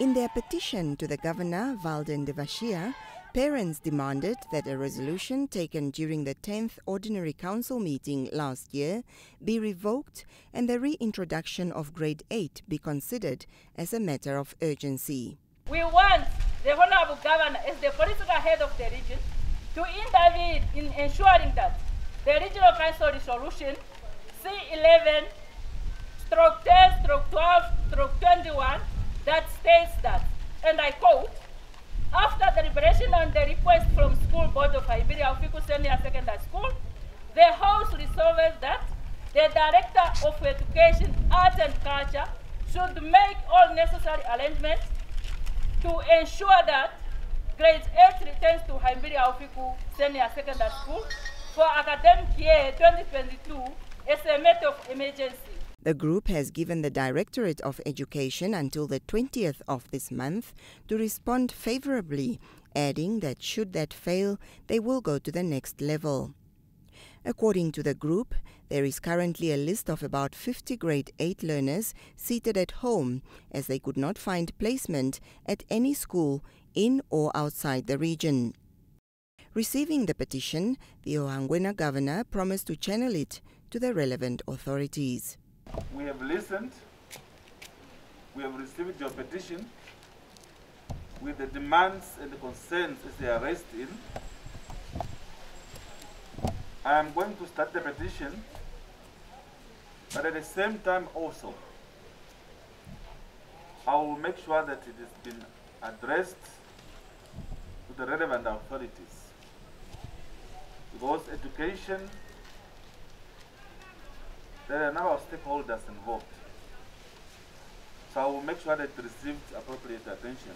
In their petition to the governor, Walde Ndevashiya, parents demanded that a resolution taken during the 10th Ordinary Council meeting last year be revoked and the reintroduction of grade 8 be considered as a matter of urgency. We want the Honorable Governor, as the political head of the region, to intervene in ensuring that the Regional Council resolution C11 stroke 10 stroke 12 stroke 21 that states that, and I quote, after the deliberation on the request from School Board of Haimbili Haufiku Senior Secondary School, the House resolves that the Director of Education, Art and Culture should make all necessary arrangements to ensure that grade 8 returns to Haimbili Haufiku Senior Secondary School for academic year 2022 as a matter of emergency. The group has given the Directorate of Education until the 20th of this month to respond favorably, adding that should that fail, they will go to the next level. According to the group, there is currently a list of about 50 grade 8 learners seated at home as they could not find placement at any school in or outside the region. Receiving the petition, the Ohangwena governor promised to channel it to the relevant authorities. We have listened. We have received your petition with the demands and the concerns as they are raised in. I am going to start the petition, but at the same time also, I will make sure that it has been addressed to the relevant authorities. Because education there are a number of stakeholders involved. So I will make sure that it receives appropriate attention.